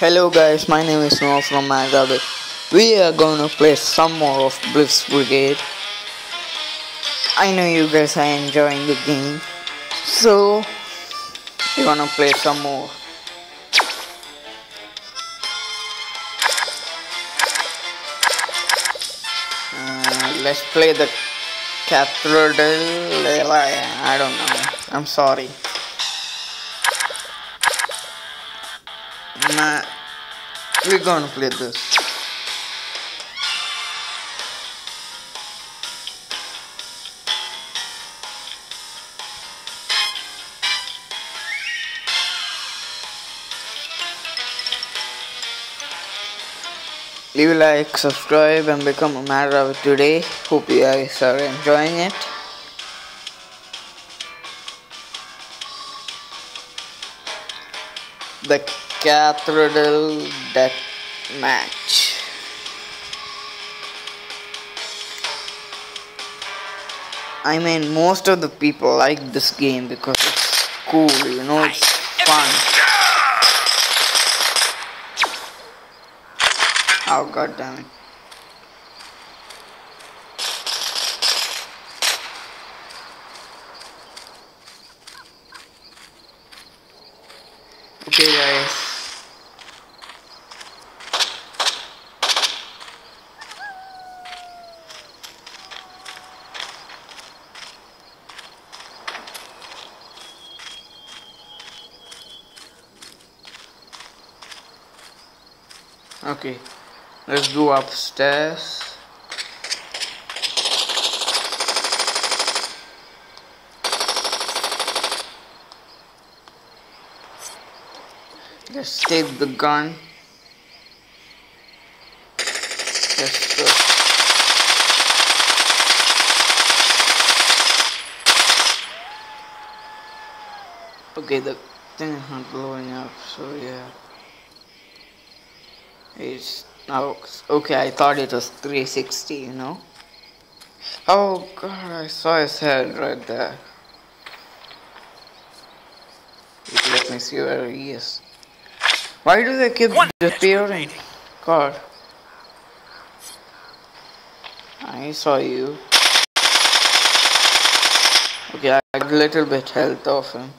Hello guys, my name is Noah from MAD Rabitt. We are gonna play some more of Blitz Brigade. I know you guys are enjoying the game, so we're gonna play some more. Uh, let's play the Cathedral. I don't know. I'm sorry. Nah, we're gonna play this. Leave a like, subscribe, and become a Mad of today. Hope you guys are enjoying it. The Cathedral Death Match. I mean, most of the people like this game because it's cool, you know, it's fun. Oh, god damn it. Okay, guys. Okay, let's go upstairs. Let's take the gun. Okay, the thing is not blowing up, so yeah. It's now okay. I thought it was 360, you know. Oh god, I saw his head right there. Let me see where he is. Why do they keep disappearing? God. I saw you. Okay, I a little bit health off him.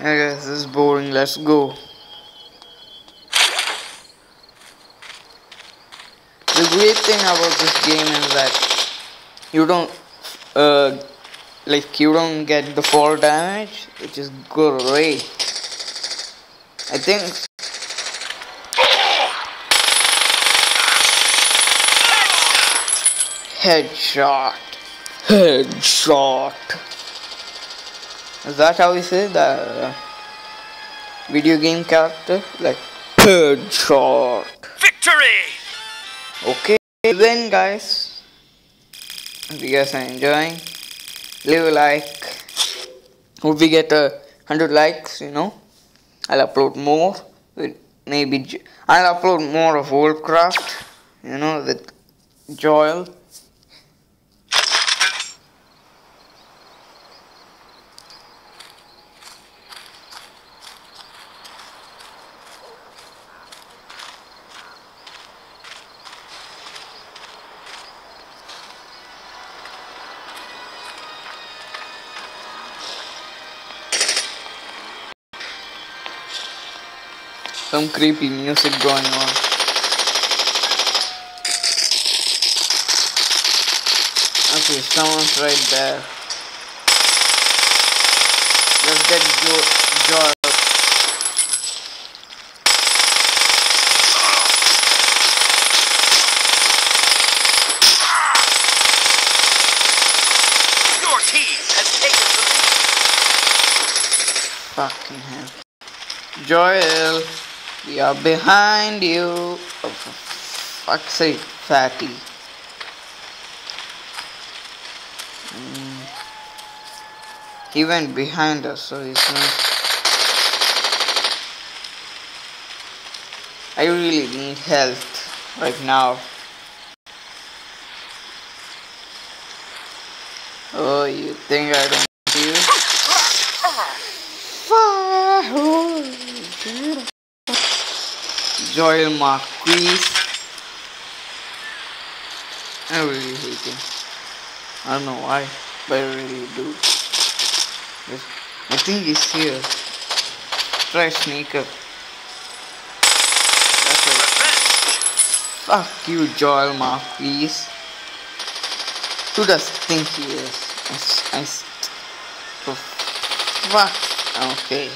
I guess this is boring. Let's go. The great thing about this game is that you don't, uh, like you don't get the fall damage, which is great. I think. Headshot. Headshot. Is that how we say the uh, video game character? Like headshot. Victory! Okay, then guys, if you guys are enjoying, leave a like. Hope we get a hundred likes. You know, I'll upload more. Maybe J- I'll upload more of Warcraft. You know, with Joel. Some creepy music going on. Okay, someone's right there. Let's get jo- Joel. Your team has taken the. Fucking hell. Joel, we are behind you. Oh, for fuck's sake, fatty. Mm. He went behind us, so he's not. I really need health right now. Oh, you think I don't see you? Joel Marquis. I really hate him. I don't know why, but I really do. I think he's here. Try sneak up. That's right. Fuck you, Joel Marquis. Who does think he is? I, I fuck. Okay.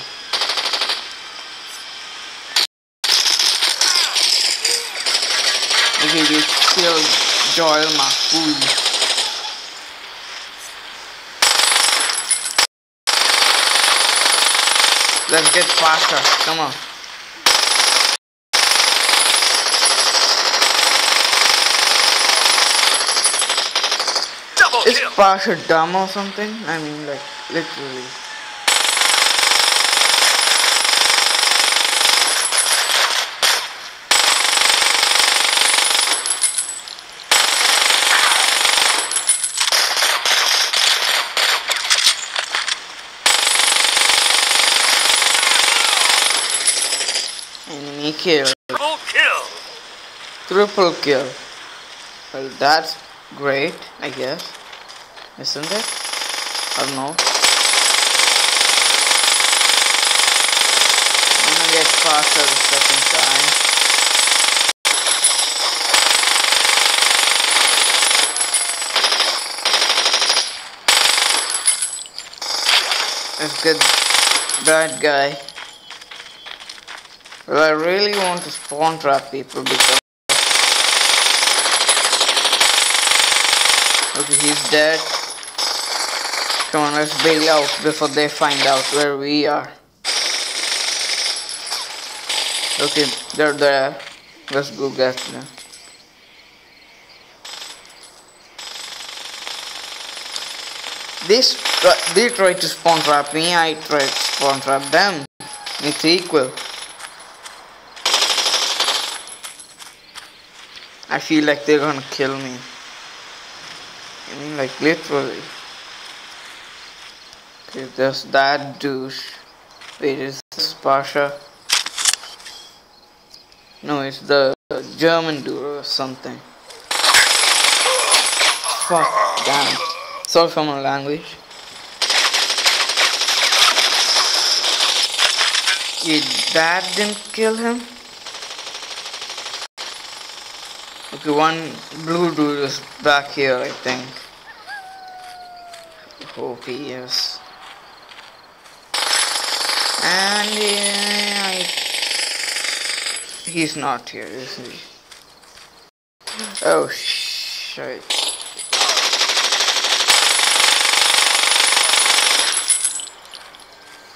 Okay, you killed Joel Marquis. Let's get faster. Come on. Double Is kill. Pasha dumb or something? I mean, like, literally. Enemy kill. Triple kill. Triple kill. Well, that's great, I guess. Isn't it? I don't know. I'm gonna get faster the second time. Let's get that guy. I really want to spawn trap people because. Okay, he's dead. Come on, let's bail out before they find out where we are. Okay, they're there. Let's go get them. This they try to spawn trap me. I try to spawn trap them. It's equal. I feel like they're gonna kill me. I mean, like literally. Okay, there's that douche. Wait, is this Pasha? No, it's the German dude or something. Fuck, damn. Sorry for my language. Yeah, that didn't kill him. Okay, one blue dude is back here, I think. Hope he is. And yeah, I... he's not here, is he? Oh shit.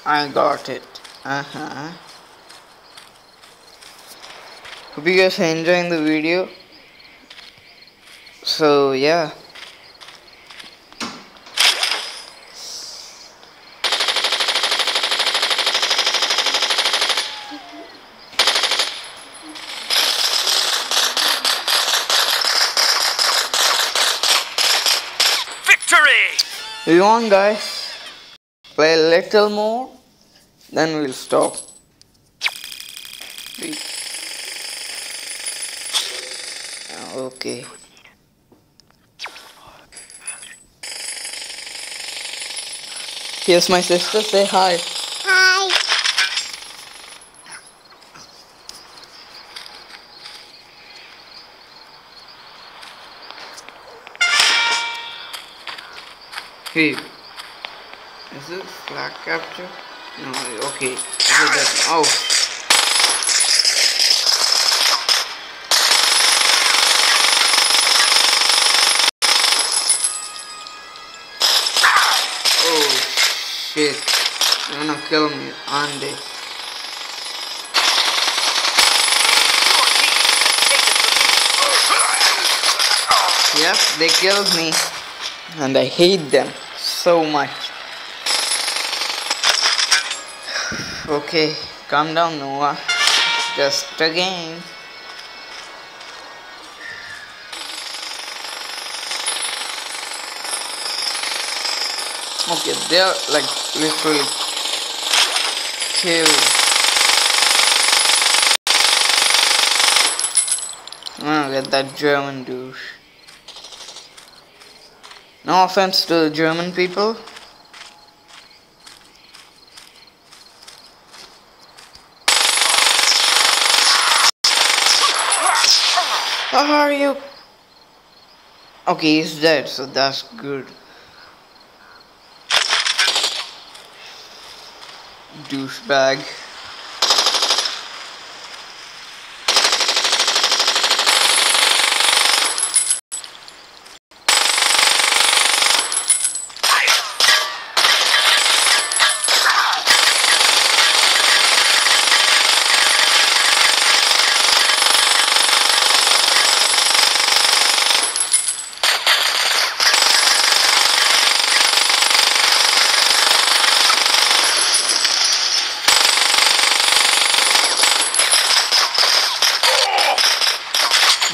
I got it. Uh huh. Hope you guys are enjoying the video. So yeah. Victory. You want guys? Play a little more, then we'll stop. Wait. Ah, okay. Here's my sister. Say hi. Hi. Hey, is this flag capture? No, okay. Okay, that. Oh Kill me, lead. Yep, they killed me. And I hate them so much. Okay, calm down, Noah. just a game. Okay, they're like literally killed. I'm get that German douche. No offense to the German people. How are you? Okay, he's dead, so that's good. Douchebag.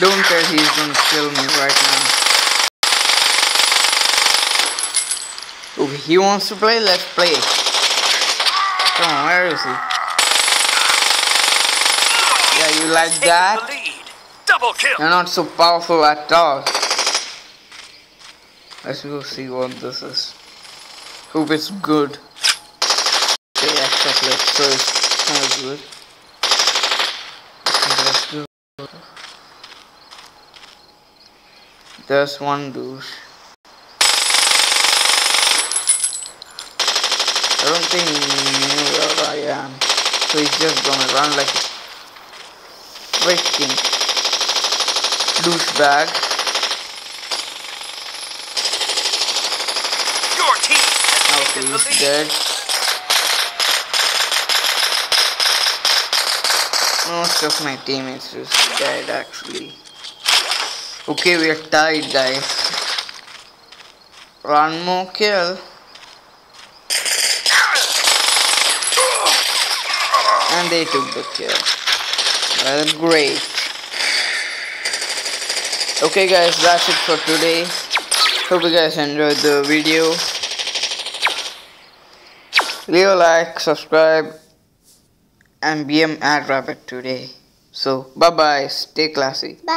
Don't care, he's gonna kill me right now. Okay, he wants to play, let's play. Come on, where is he? Yeah, you like that? You're not so powerful at all. Let's go see what this is. Hope it's good. Okay, exactly. So it's kind of good. Okay, let's go. There's one douche. I don't think he knew where I am. So he's just gonna run like a freaking douchebag. Your team has Okay, he's lead. dead. Most of my teammates just died actually. Okay, we are tied guys. One more kill. And they took the kill. Well, great. Okay guys, that's it for today. Hope you guys enjoyed the video. Leave a like, subscribe, and be a MAD Rabitt today. So, bye bye, stay classy. Bye.